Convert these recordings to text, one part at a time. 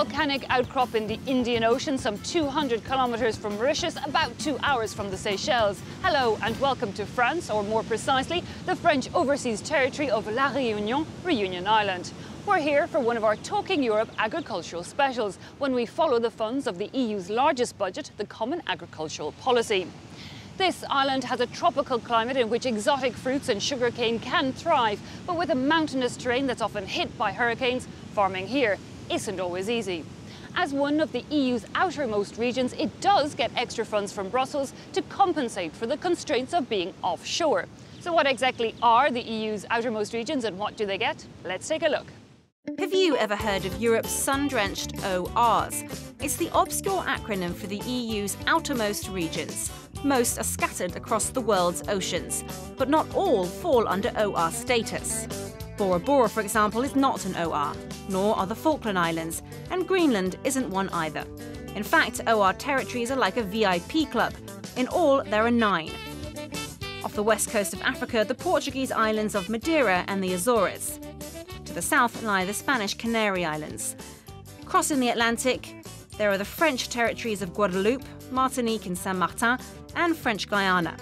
Volcanic outcrop in the Indian Ocean, some 200 kilometres from Mauritius, about two hours from the Seychelles. Hello and welcome to France, or more precisely, the French overseas territory of La Réunion, Reunion Island. We're here for one of our Talking Europe agricultural specials, when we follow the funds of the EU's largest budget, the Common Agricultural Policy. This island has a tropical climate in which exotic fruits and sugarcane can thrive, but with a mountainous terrain that's often hit by hurricanes, farming here isn't always easy. As one of the EU's outermost regions, it does get extra funds from Brussels to compensate for the constraints of being offshore. So what exactly are the EU's outermost regions and what do they get? Let's take a look. Have you ever heard of Europe's sun-drenched ORs? It's the obscure acronym for the EU's outermost regions. Most are scattered across the world's oceans, but not all fall under OR status. Bora Bora, for example, is not an OR, nor are the Falkland Islands, and Greenland isn't one either. In fact, OR territories are like a VIP club. In all, there are nine. Off the west coast of Africa, the Portuguese islands of Madeira and the Azores. To the south lie the Spanish Canary Islands. Crossing the Atlantic, there are the French territories of Guadeloupe, Martinique and Saint Martin, and French Guiana.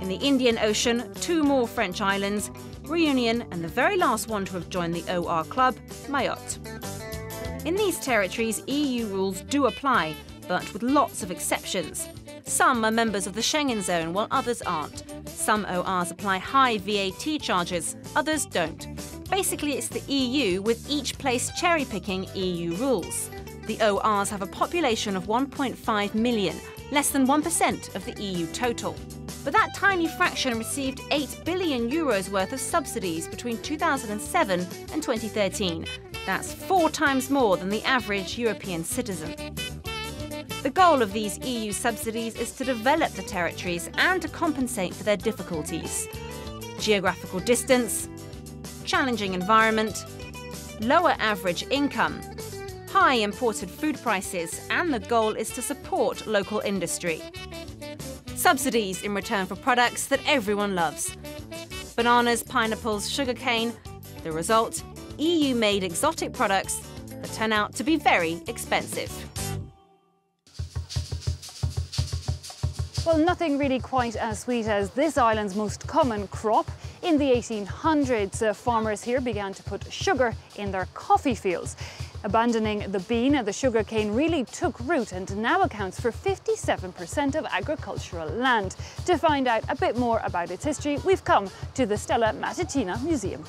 In the Indian Ocean, two more French islands, Reunion, and the very last one to have joined the OR club, Mayotte. In these territories, EU rules do apply, but with lots of exceptions. Some are members of the Schengen zone, while others aren't. Some ORs apply high VAT charges, others don't. Basically, it's the EU with each place cherry picking EU rules. The ORs have a population of 1.5 million, less than 1% of the EU total. But that tiny fraction received 8 billion euros worth of subsidies between 2007 and 2013. That's four times more than the average European citizen. The goal of these EU subsidies is to develop the territories and to compensate for their difficulties. Geographical distance, challenging environment, lower average income, high imported food prices, and the goal is to support local industry subsidies in return for products that everyone loves. Bananas, pineapples, sugarcane. The result EU made exotic products that turn out to be very expensive. Well, nothing really quite as sweet as this island's most common crop. In the 1800s, uh, farmers here began to put sugar in their coffee fields. Abandoning the bean, the sugarcane really took root and now accounts for 57% of agricultural land. To find out a bit more about its history, we've come to the Stella Matutina Museum.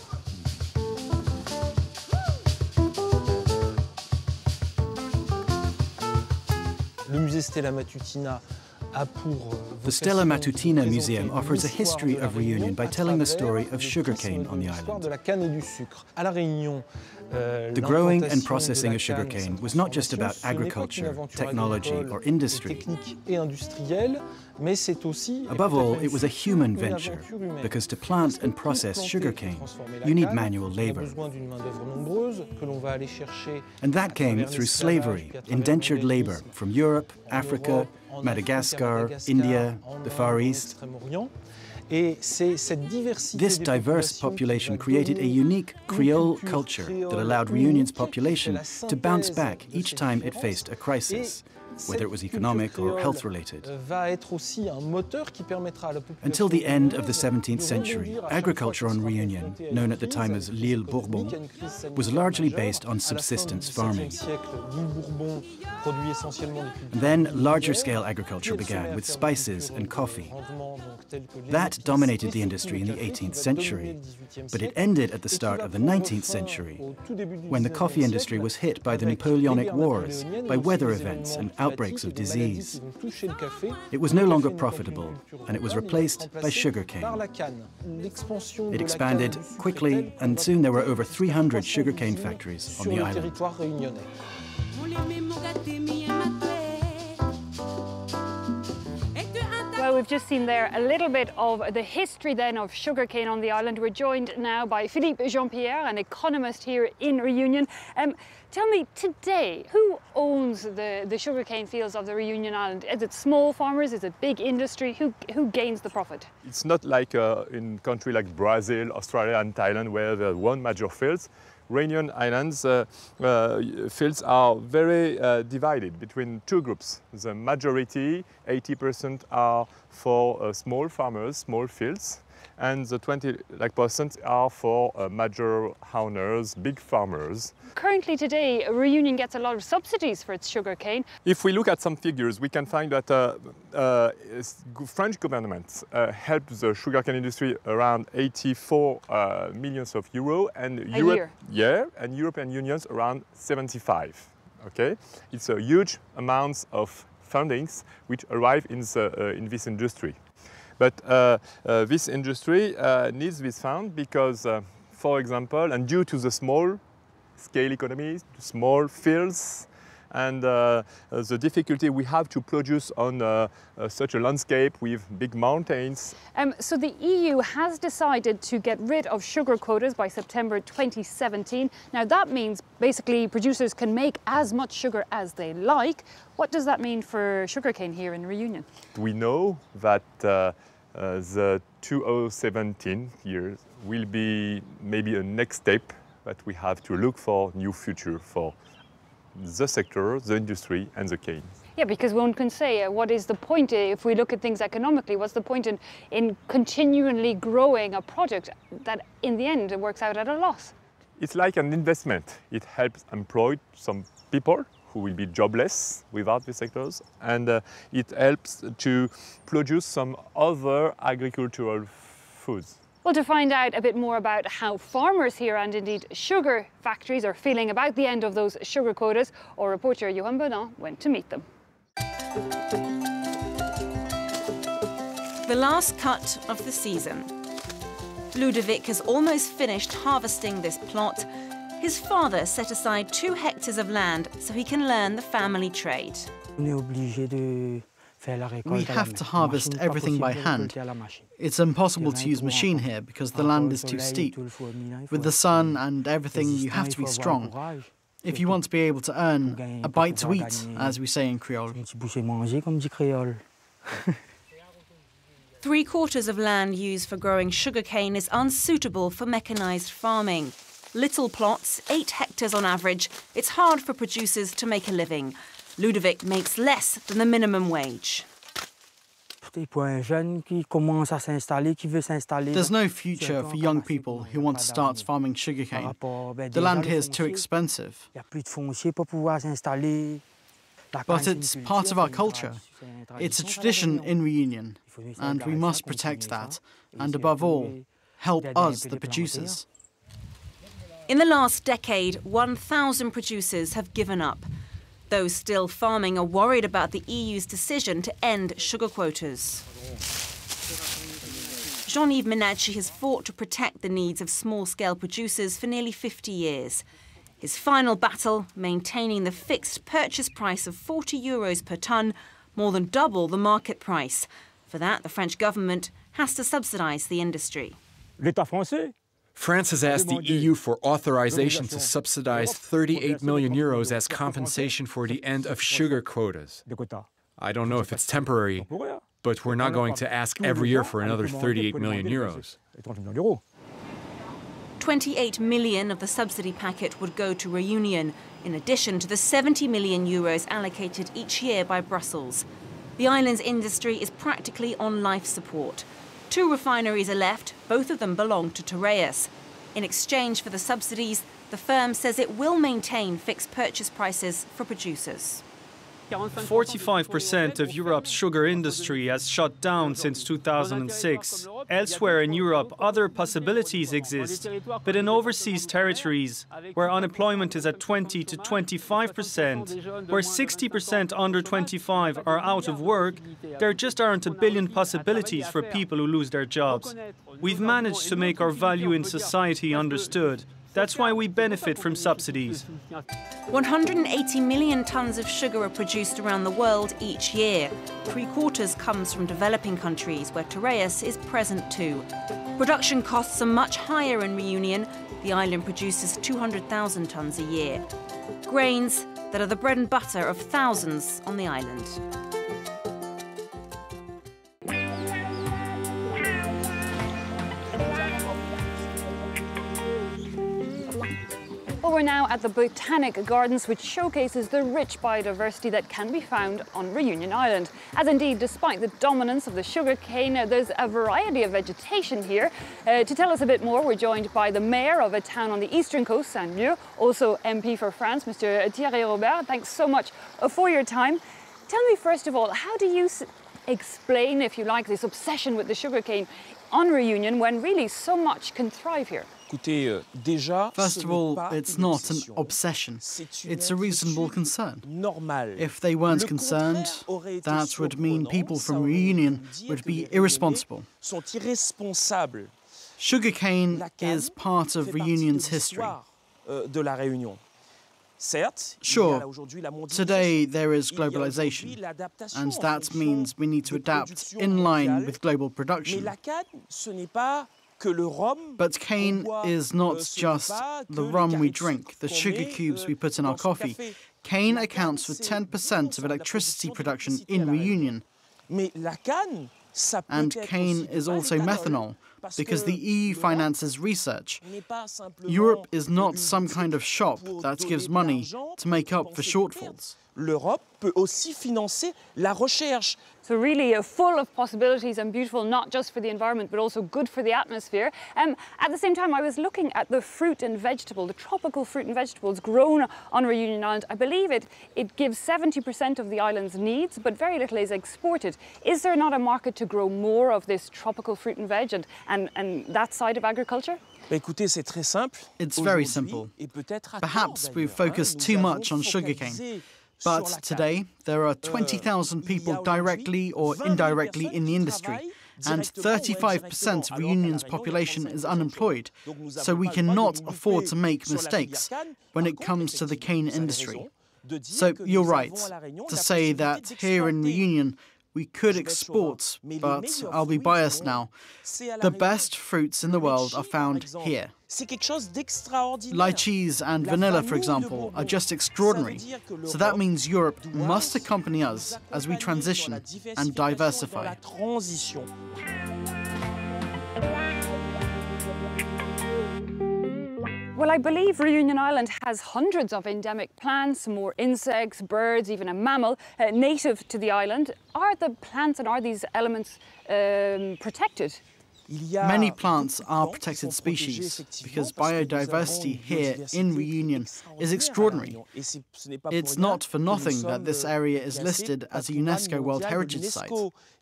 Le musée Stella Matutina Euh, the Stella Matutina Museum offers a history of Reunion by telling the story of sugarcane on the island. Euh, the growing and processing of sugarcane was not just about agriculture, technology or industry. Above all, it was a human venture, because to plant and process sugarcane, you need manual labor. And that came through slavery, indentured labor from Europe, Africa, Madagascar, India, the Far East. This diverse population created a unique Creole culture that allowed Reunion's population to bounce back each time it faced a crisis whether it was economic or health related. Until the end of the 17th century, agriculture on Reunion, known at the time as l'île Bourbon, was largely based on subsistence farming. And then larger scale agriculture began with spices and coffee. That dominated the industry in the 18th century, but it ended at the start of the 19th century, when the coffee industry was hit by the Napoleonic Wars, by weather events and outbreaks of disease. It was no longer profitable, and it was replaced by sugarcane. It expanded quickly, and soon there were over 300 sugarcane factories on the island. We've just seen there a little bit of the history then of sugarcane on the island. We're joined now by Philippe Jean-Pierre, an economist here in Reunion. Um, tell me, today, who owns the, the sugarcane fields of the Reunion Island? Is it small farmers? Is it big industry? Who, who gains the profit? It's not like uh, in countries like Brazil, Australia and Thailand where there are one major fields. Réunion Islands uh, uh, fields are very uh, divided between two groups. The majority, 80% are for small farmers, small fields, and the 20 like percent are for uh, major owners, big farmers. Currently today, Reunion gets a lot of subsidies for its sugarcane. If we look at some figures, we can find that uh, uh, French government uh, helped the sugarcane industry around 84 uh, millions of euro, and A Europe, year. yeah, and European unions around 75. Okay, it's a huge amounts of fundings which arrive in the, uh, in this industry. But uh, uh, this industry uh, needs this fund because, for example, and due to the small scale economies, small fields, and uh, the difficulty we have to produce on uh, uh, such a landscape with big mountains. Um, so the EU has decided to get rid of sugar quotas by September 2017. Now that means basically producers can make as much sugar as they like. What does that mean for sugarcane here in Reunion? We know that uh, uh, the 2017 year will be maybe a next step that we have to look for new future for the sector, the industry and the cane. Yeah, because one can say, uh, what is the point uh, if we look at things economically? What's the point in, in continually growing a product that in the end works out at a loss? It's like an investment. It helps employ some people who will be jobless without these sectors, and uh, it helps to produce some other agricultural foods. Well, to find out a bit more about how farmers here and indeed sugar factories are feeling about the end of those sugar quotas, our reporter Johan Bonan went to meet them. The last cut of the season. Ludovic has almost finished harvesting this plot. His father set aside two hectares of land so he can learn the family trade. We have to harvest everything by hand. It's impossible to use machine here because the land is too steep. With the sun and everything, you have to be strong. If you want to be able to earn a bite to eat, as we say in Creole. Three quarters of land used for growing sugarcane is unsuitable for mechanised farming. Little plots, eight hectares on average, it's hard for producers to make a living. Ludovic makes less than the minimum wage. There's There's no future for young people who want to start farming sugarcane. The land here is too expensive. But it's part of our culture. It's a tradition in Reunion, and we must protect that, and above all, help us, the producers. In the last decade, 1,000 producers have given up. Those still farming are worried about the EU's decision to end sugar quotas. Jean Yves Menacci has fought to protect the needs of small scale producers for nearly 50 years. His final battle, maintaining the fixed purchase price of 40 euros per tonne, more than double the market price. For that, the French government has to subsidise the industry. L'État français France has asked the EU for authorization to subsidize 38 million euros as compensation for the end of sugar quotas. I don't know if it's temporary, but we're not going to ask every year for another 38 million euros. Et 30 millions d'euros. 28 million of the subsidy packet would go to Reunion, in addition to the 70 million euros allocated each year by Brussels. The island's industry is practically on life support. Two refineries are left, both of them belong to Tereos. In exchange for the subsidies, the firm says it will maintain fixed purchase prices for producers. 45% of Europe's sugar industry has shut down since 2006. Elsewhere in Europe, other possibilities exist, but in overseas territories, where unemployment is at 20 to 25%, where 60% under 25 are out of work, there just aren't a billion possibilities for people who lose their jobs. We've managed to make our value in society understood. That's why we benefit from subsidies. 180 million tonnes of sugar are produced around the world each year. Three quarters comes from developing countries, where Tereos is present too. Production costs are much higher in Reunion. The island produces 200,000 tonnes a year. Grains that are the bread and butter of thousands on the island. We're now at the Botanic Gardens, which showcases the rich biodiversity that can be found on Reunion Island. As indeed, despite the dominance of the sugar cane, uh, there's a variety of vegetation here. Uh, to tell us a bit more, we're joined by the mayor of a town on the eastern coast, Saint-Leu, also MP for France, Mr. Thierry Robert. Thanks so much uh, for your time. Tell me, first of all, how do you explain, if you like, this obsession with the sugarcane on Reunion when really so much can thrive here? Euh, First of all, it's not an obsession. It's a reasonable concern. If they weren't concerned, that would mean people from Reunion would be irresponsible. Sugarcane is part of Reunion's history. Euh, sure, today there is globalization, and that means we need to adapt in line with global production. But cane is not euh, just the rum we drink, the sugar cubes we put in our coffee. Cane accounts for 10% of electricity production in Reunion. And cane is also methanol, because the EU finances research. Europe is not some kind of shop that gives money to make up for shortfalls. L'Europe peut aussi financer la recherche. So really uh, full of possibilities and beautiful, not just for the environment, but also good for the atmosphere. Um, at the same time, I was looking at the fruit and vegetable, the tropical fruit and vegetables grown on Reunion Island. I believe it, it gives 70% of the island's needs, but very little is exported. Is there not a market to grow more of this tropical fruit and veg and, and, and that side of agriculture? It's very simple. Perhaps we've focused too much on sugarcane. But today, there are 20,000 people directly or indirectly in the industry, and 35% of Reunion's population is unemployed, so we cannot afford to make mistakes when it comes to the cane industry. So you're right to say that here in Reunion, we could export, but I'll be biased now. The best fruits in the world are found here. Lychees and vanilla, for example, are just extraordinary. So that means Europe must accompany us as we transition and diversify. Well, I believe Reunion Island has hundreds of endemic plants, more insects, birds, even a mammal uh, native to the island. Are the plants and are these elements um, protected? Many plants are protected species because biodiversity here in Reunion is extraordinary. It's not for nothing that this area is listed as a UNESCO World Heritage Site.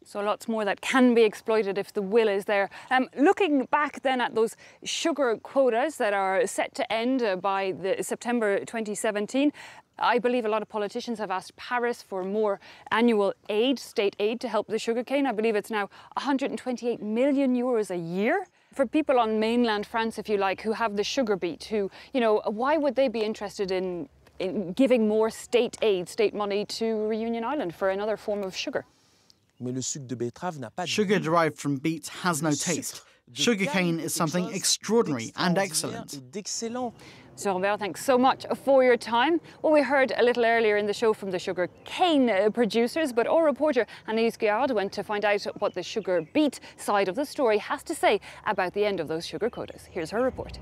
So lots more that can be exploited if the will is there. Um, looking back then at those sugar quotas that are set to end uh, by the September 2017, I believe a lot of politicians have asked Paris for more annual aid, state aid to help the sugarcane. I believe it's now 128 million euros a year. For people on mainland France, if you like, who have the sugar beet, who, you know, why would they be interested in, in giving more state aid, state money to Reunion Island for another form of sugar? Sugar derived from beet has no taste. Sugarcane is something extraordinary and excellent. So Robert, thanks so much for your time. Well, we heard a little earlier in the show from the sugar cane uh, producers, but our reporter Anaïs Guérard went to find out what the sugar beet side of the story has to say about the end of those sugar quotas. Here's her report.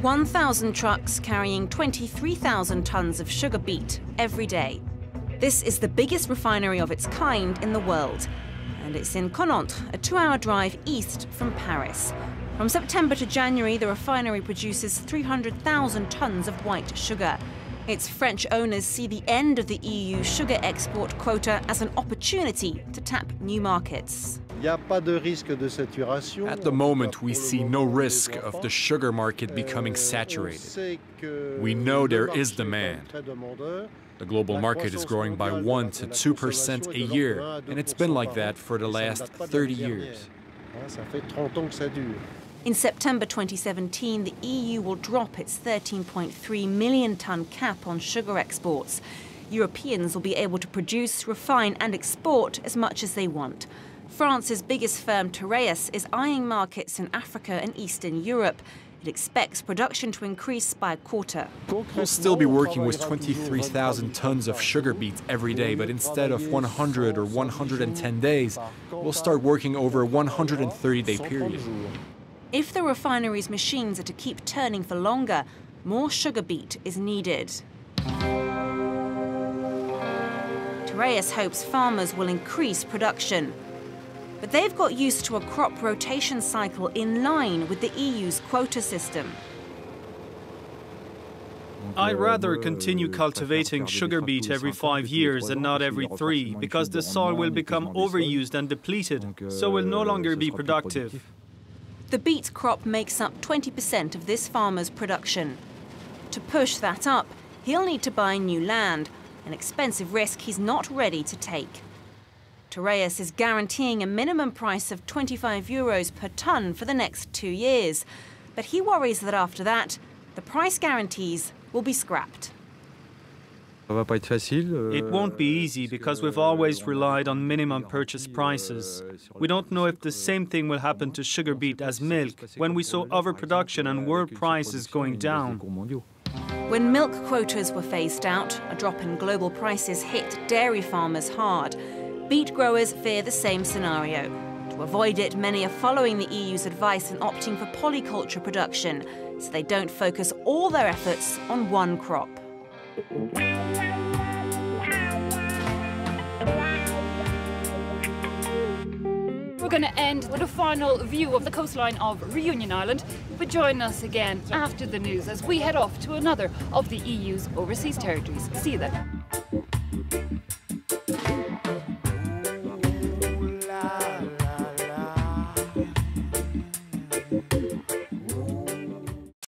1,000 trucks carrying 23,000 tonnes of sugar beet every day. This is the biggest refinery of its kind in the world, and it's in Connantre, a two-hour drive east from Paris. From September to January, the refinery produces 300,000 tonnes of white sugar. Its French owners see the end of the EU sugar export quota as an opportunity to tap new markets. At the moment, we see no risk of the sugar market becoming saturated. We know there is demand. The global market is growing by 1 to 2% a year, and it's been like that for the last 30 years. In September 2017, the EU will drop its 13.3 million tonne cap on sugar exports. Europeans will be able to produce, refine and export as much as they want. France's biggest firm, Tereos, is eyeing markets in Africa and Eastern Europe. It expects production to increase by a quarter. We'll still be working with 23,000 tons of sugar beets every day, but instead of 100 or 110 days, we'll start working over a 130-day period. If the refinery's machines are to keep turning for longer, more sugar beet is needed. Tereos hopes farmers will increase production. But they've got used to a crop rotation cycle in line with the EU's quota system. I'd rather continue cultivating sugar beet every five years and not every three, because the soil will become overused and depleted, so will no longer be productive. The beet crop makes up 20% of this farmer's production. To push that up, he'll need to buy new land, an expensive risk he's not ready to take. Tereos is guaranteeing a minimum price of 25 euros per tonne for the next two years, but he worries that after that, the price guarantees will be scrapped. It won't be easy because we've always relied on minimum purchase prices. We don't know if the same thing will happen to sugar beet as milk when we saw overproduction and world prices going down. When milk quotas were phased out, a drop in global prices hit dairy farmers hard. Beet growers fear the same scenario. To avoid it, many are following the EU's advice and opting for polyculture production, so they don't focus all their efforts on one crop. We're going to end with a final view of the coastline of Reunion Island, but join us again after the news as we head off to another of the EU's overseas territories. See you then.